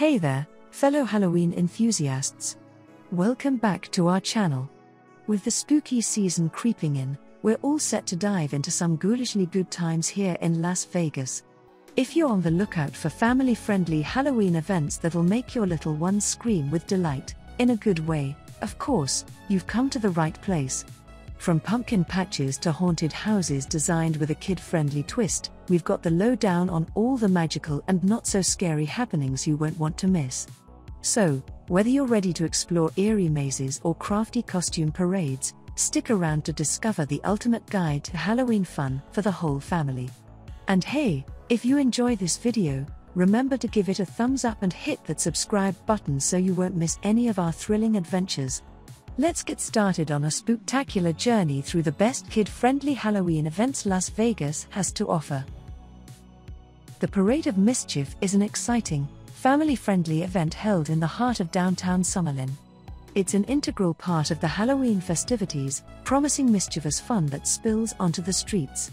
Hey there, fellow Halloween enthusiasts. Welcome back to our channel. With the spooky season creeping in, we're all set to dive into some ghoulishly good times here in Las Vegas. If you're on the lookout for family friendly Halloween events that'll make your little ones scream with delight, in a good way, of course, you've come to the right place. From pumpkin patches to haunted houses designed with a kid friendly twist, we've got the lowdown on all the magical and not so scary happenings you won't want to miss. So, whether you're ready to explore eerie mazes or crafty costume parades, stick around to discover the ultimate guide to Halloween fun for the whole family. And hey, if you enjoy this video, remember to give it a thumbs up and hit that subscribe button so you won't miss any of our thrilling adventures. Let's get started on a spectacular journey through the best kid friendly Halloween events Las Vegas has to offer. The Parade of Mischief is an exciting, family friendly event held in the heart of downtown Summerlin. It's an integral part of the Halloween festivities, promising mischievous fun that spills onto the streets.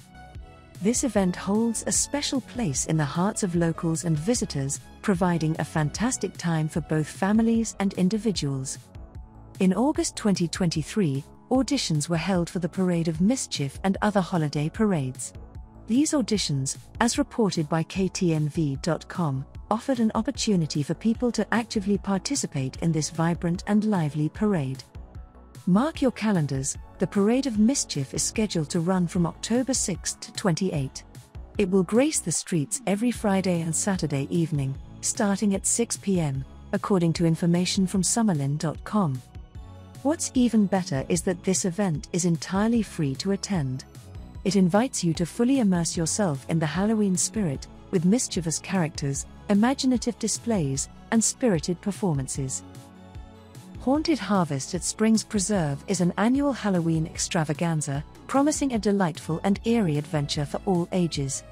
This event holds a special place in the hearts of locals and visitors, providing a fantastic time for both families and individuals. In August 2023, auditions were held for the Parade of Mischief and other holiday parades. These auditions, as reported by KTNV.com, offered an opportunity for people to actively participate in this vibrant and lively parade. Mark your calendars, the Parade of Mischief is scheduled to run from October 6 to 28. It will grace the streets every Friday and Saturday evening, starting at 6 p.m., according to information from Summerlin.com. What's even better is that this event is entirely free to attend. It invites you to fully immerse yourself in the Halloween spirit, with mischievous characters, imaginative displays, and spirited performances. Haunted Harvest at Springs Preserve is an annual Halloween extravaganza, promising a delightful and eerie adventure for all ages.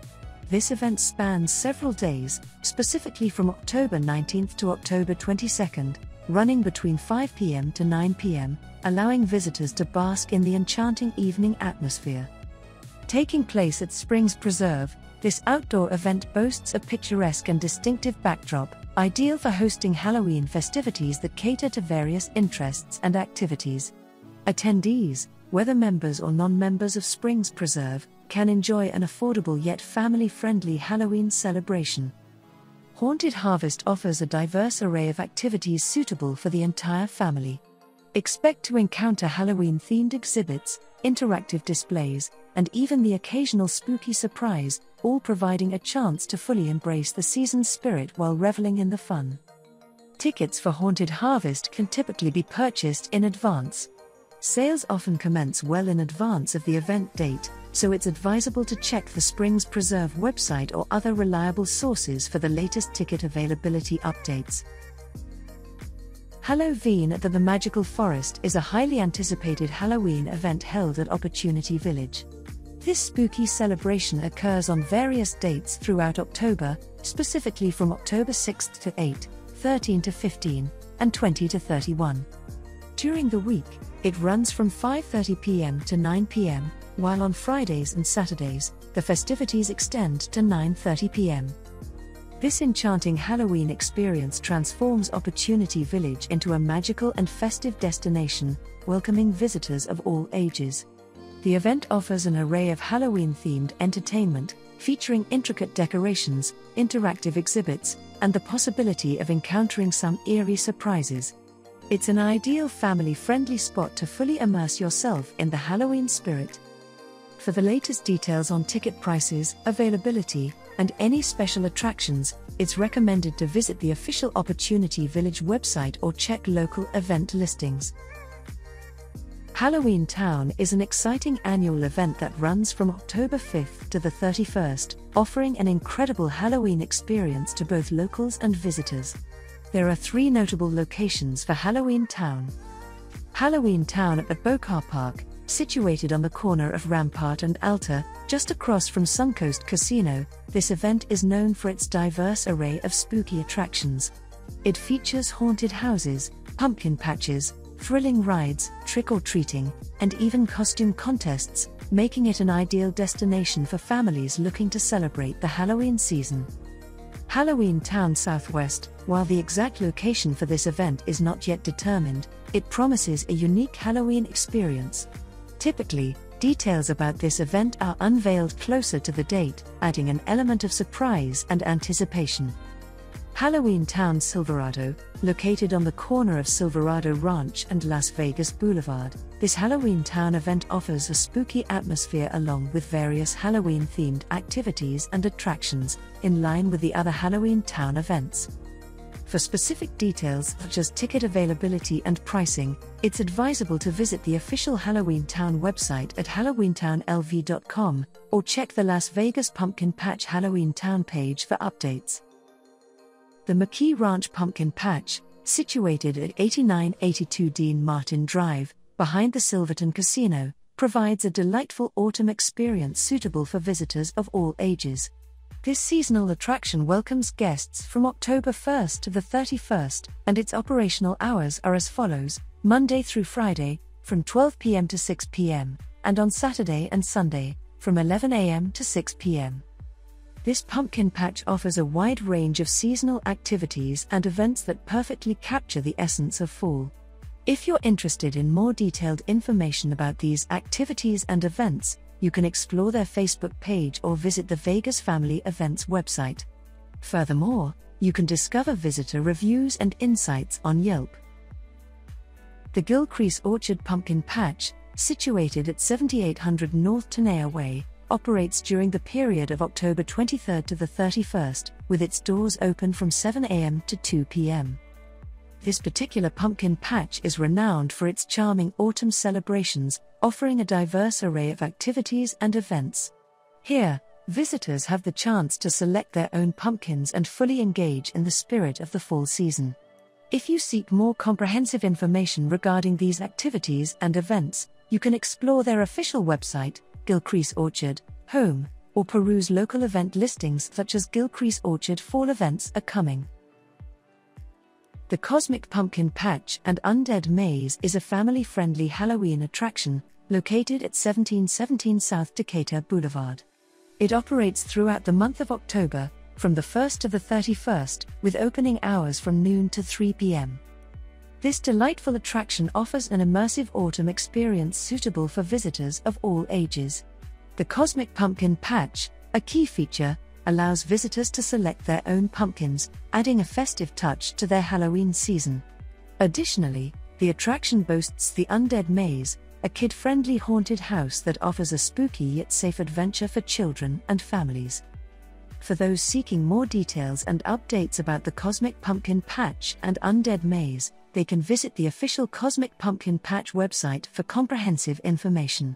This event spans several days, specifically from October 19th to October 22nd, running between 5 pm to 9 pm, allowing visitors to bask in the enchanting evening atmosphere. Taking place at Springs Preserve, this outdoor event boasts a picturesque and distinctive backdrop, ideal for hosting Halloween festivities that cater to various interests and activities. Attendees, whether members or non members of Springs Preserve, can enjoy an affordable yet family friendly Halloween celebration. Haunted Harvest offers a diverse array of activities suitable for the entire family. Expect to encounter Halloween themed exhibits, interactive displays, and even the occasional spooky surprise, all providing a chance to fully embrace the season's spirit while reveling in the fun. Tickets for Haunted Harvest can typically be purchased in advance. Sales often commence well in advance of the event date, so it's advisable to check the Springs Preserve website or other reliable sources for the latest ticket availability updates. Halloween at the, the Magical Forest is a highly anticipated Halloween event held at Opportunity Village. This spooky celebration occurs on various dates throughout October, specifically from October 6 to 8, 13 to 15, and 20 to 31. During the week, it runs from 5:30 p.m. to 9 p.m., while on Fridays and Saturdays, the festivities extend to 9:30 p.m. This enchanting Halloween experience transforms Opportunity Village into a magical and festive destination, welcoming visitors of all ages. The event offers an array of Halloween themed entertainment, featuring intricate decorations, interactive exhibits, and the possibility of encountering some eerie surprises. It's an ideal family friendly spot to fully immerse yourself in the Halloween spirit. For the latest details on ticket prices, availability, and any special attractions, it's recommended to visit the official Opportunity Village website or check local event listings. Halloween Town is an exciting annual event that runs from October 5th to the 31st, offering an incredible Halloween experience to both locals and visitors. There are three notable locations for Halloween Town. Halloween Town at the Bokar Park, Situated on the corner of Rampart and Alta, just across from Suncoast Casino, this event is known for its diverse array of spooky attractions. It features haunted houses, pumpkin patches, thrilling rides, trick or treating, and even costume contests, making it an ideal destination for families looking to celebrate the Halloween season. Halloween Town Southwest, while the exact location for this event is not yet determined, it promises a unique Halloween experience. Typically, details about this event are unveiled closer to the date, adding an element of surprise and anticipation. Halloween Town Silverado, located on the corner of Silverado Ranch and Las Vegas Boulevard, this Halloween Town event offers a spooky atmosphere along with various Halloween themed activities and attractions, in line with the other Halloween Town events. For specific details such as ticket availability and pricing, it's advisable to visit the official Halloween Town website at halloweentownlv.com or check the Las Vegas Pumpkin Patch Halloween Town page for updates. The McKee Ranch Pumpkin Patch, situated at 8982 Dean Martin Drive, behind the Silverton Casino, provides a delightful autumn experience suitable for visitors of all ages. This seasonal attraction welcomes guests from October 1st to the 31st, and its operational hours are as follows Monday through Friday, from 12 p.m. to 6 p.m., and on Saturday and Sunday, from 11 a.m. to 6 p.m. This pumpkin patch offers a wide range of seasonal activities and events that perfectly capture the essence of fall. If you're interested in more detailed information about these activities and events, you can explore their Facebook page or visit the Vegas Family Events website. Furthermore, you can discover visitor reviews and insights on Yelp. The Gilcrease Orchard Pumpkin Patch, situated at 7800 North Tenaya Way, operates during the period of October 23 to the 31st, with its doors open from 7 a.m. to 2 p.m. This particular pumpkin patch is renowned for its charming autumn celebrations, offering a diverse array of activities and events. Here, visitors have the chance to select their own pumpkins and fully engage in the spirit of the fall season. If you seek more comprehensive information regarding these activities and events, you can explore their official website, Gilcrease Orchard, home, or peruse local event listings such as Gilcrease Orchard Fall events are coming. The Cosmic Pumpkin Patch and Undead Maze is a family friendly Halloween attraction located at 1717 South Decatur Boulevard. It operates throughout the month of October, from the 1st to the 31st, with opening hours from noon to 3 p.m. This delightful attraction offers an immersive autumn experience suitable for visitors of all ages. The Cosmic Pumpkin Patch, a key feature, allows visitors to select their own pumpkins, adding a festive touch to their Halloween season. Additionally, the attraction boasts the Undead Maze, a kid friendly haunted house that offers a spooky yet safe adventure for children and families. For those seeking more details and updates about the Cosmic Pumpkin Patch and Undead Maze, they can visit the official Cosmic Pumpkin Patch website for comprehensive information.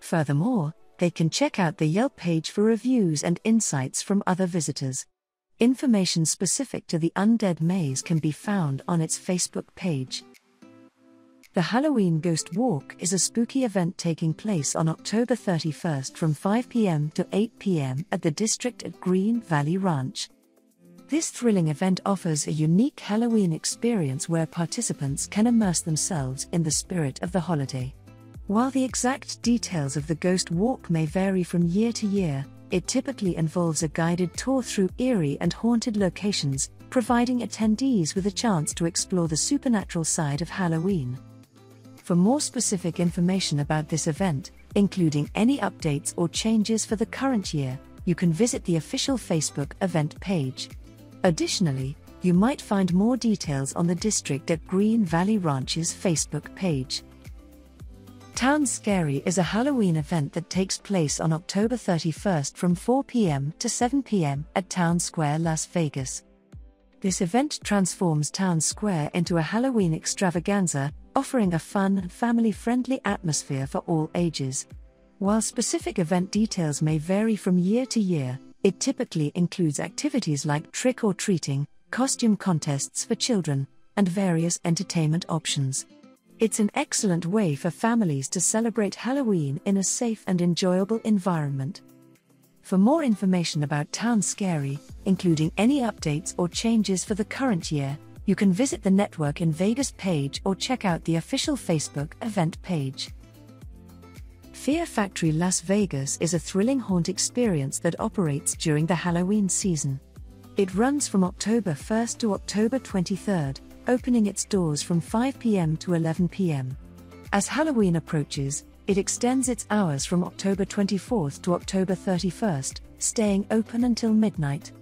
Furthermore, they can check out the Yelp page for reviews and insights from other visitors. Information specific to the Undead Maze can be found on its Facebook page. The Halloween Ghost Walk is a spooky event taking place on October 31st from 5 p.m. to 8 p.m. at the district at Green Valley Ranch. This thrilling event offers a unique Halloween experience where participants can immerse themselves in the spirit of the holiday. While the exact details of the Ghost Walk may vary from year to year, it typically involves a guided tour through eerie and haunted locations, providing attendees with a chance to explore the supernatural side of Halloween. For more specific information about this event, including any updates or changes for the current year, you can visit the official Facebook event page. Additionally, you might find more details on the district at Green Valley Ranch's Facebook page. Town Scary is a Halloween event that takes place on October 31st from 4 p.m. to 7 p.m. at Town Square, Las Vegas. This event transforms Town Square into a Halloween extravaganza, offering a fun, family friendly atmosphere for all ages. While specific event details may vary from year to year, it typically includes activities like trick or treating, costume contests for children, and various entertainment options. It's an excellent way for families to celebrate Halloween in a safe and enjoyable environment. For more information about Town Scary, including any updates or changes for the current year, you can visit the Network in Vegas page or check out the official Facebook event page. Fear Factory Las Vegas is a thrilling haunt experience that operates during the Halloween season. It runs from October 1st to October 23rd, opening its doors from 5 pm to 11 pm. As Halloween approaches, it extends its hours from October 24th to October 31st, staying open until midnight.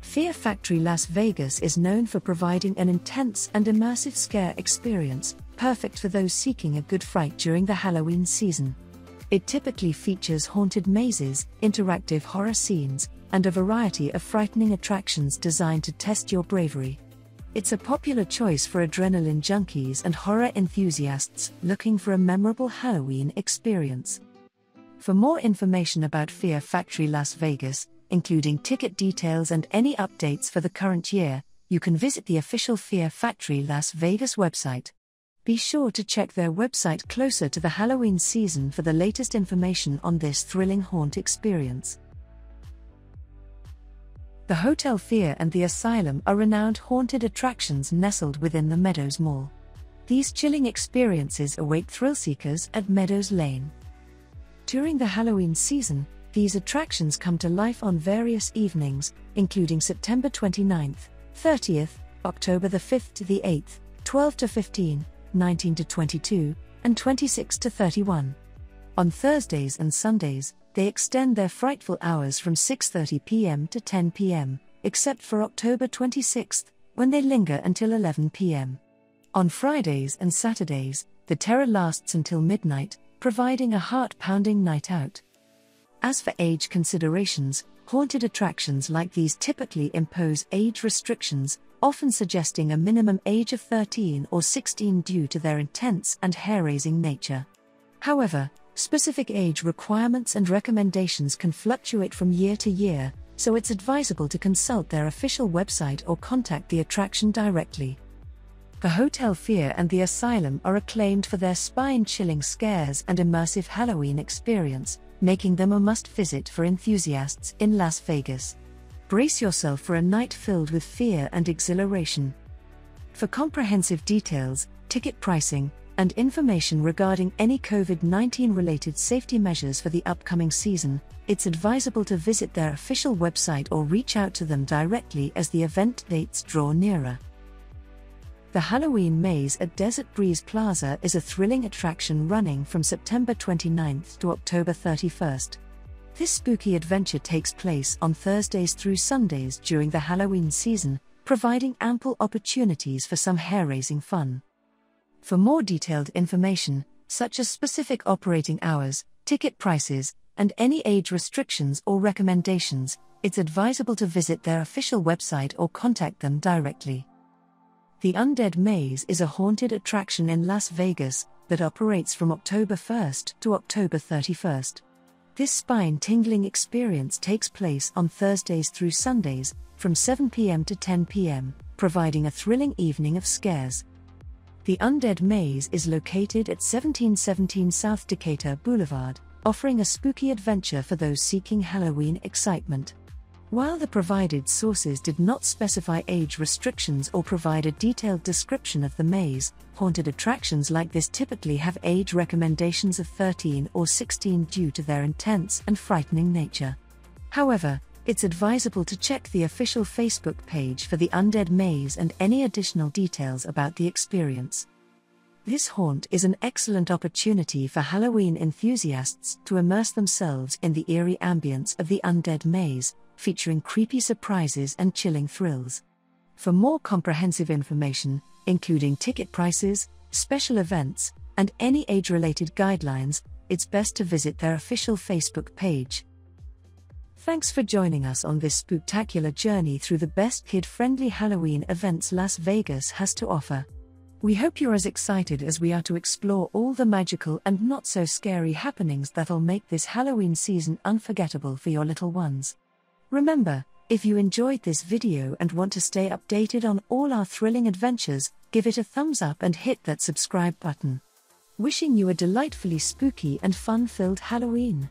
Fear Factory Las Vegas is known for providing an intense and immersive scare experience, perfect for those seeking a good fright during the Halloween season. It typically features haunted mazes, interactive horror scenes, and a variety of frightening attractions designed to test your bravery. It's a popular choice for adrenaline junkies and horror enthusiasts looking for a memorable Halloween experience. For more information about Fear Factory Las Vegas, including ticket details and any updates for the current year, you can visit the official Fear Factory Las Vegas website. Be sure to check their website closer to the Halloween season for the latest information on this thrilling haunt experience. The Hotel Fear and the Asylum are renowned haunted attractions nestled within the Meadows Mall. These chilling experiences await thrill seekers at Meadows Lane. During the Halloween season, these attractions come to life on various evenings, including September 29th, 30th, October the 5th to the 8th, 12 to 15, 19 to 22, and 26 to 31. On Thursdays and Sundays, they extend their frightful hours from 6:30 p.m. to 10 p.m., except for October 26th, when they linger until 11 p.m. On Fridays and Saturdays, the terror lasts until midnight, providing a heart-pounding night out. As for age considerations, haunted attractions like these typically impose age restrictions, often suggesting a minimum age of 13 or 16 due to their intense and hair raising nature. However, Specific age requirements and recommendations can fluctuate from year to year, so it's advisable to consult their official website or contact the attraction directly. The Hotel Fear and the Asylum are acclaimed for their spine chilling scares and immersive Halloween experience, making them a must visit for enthusiasts in Las Vegas. Brace yourself for a night filled with fear and exhilaration. For comprehensive details, ticket pricing, and information regarding any COVID 19 related safety measures for the upcoming season, it's advisable to visit their official website or reach out to them directly as the event dates draw nearer. The Halloween Maze at Desert Breeze Plaza is a thrilling attraction running from September 29th to October 31st. This spooky adventure takes place on Thursdays through Sundays during the Halloween season, providing ample opportunities for some hair raising fun. For more detailed information, such as specific operating hours, ticket prices, and any age restrictions or recommendations, it's advisable to visit their official website or contact them directly. The Undead Maze is a haunted attraction in Las Vegas that operates from October 1st to October 31st. This spine tingling experience takes place on Thursdays through Sundays from 7 p.m. to 10 p.m., providing a thrilling evening of scares. The Undead Maze is located at 1717 South Decatur Boulevard, offering a spooky adventure for those seeking Halloween excitement. While the provided sources did not specify age restrictions or provide a detailed description of the maze, haunted attractions like this typically have age recommendations of 13 or 16 due to their intense and frightening nature. However, it's advisable to check the official Facebook page for the Undead Maze and any additional details about the experience. This haunt is an excellent opportunity for Halloween enthusiasts to immerse themselves in the eerie ambience of the Undead Maze, featuring creepy surprises and chilling thrills. For more comprehensive information, including ticket prices, special events, and any age related guidelines, it's best to visit their official Facebook page. Thanks for joining us on this spectacular journey through the best kid friendly Halloween events Las Vegas has to offer. We hope you're as excited as we are to explore all the magical and not so scary happenings that'll make this Halloween season unforgettable for your little ones. Remember, if you enjoyed this video and want to stay updated on all our thrilling adventures, give it a thumbs up and hit that subscribe button. Wishing you a delightfully spooky and fun filled Halloween.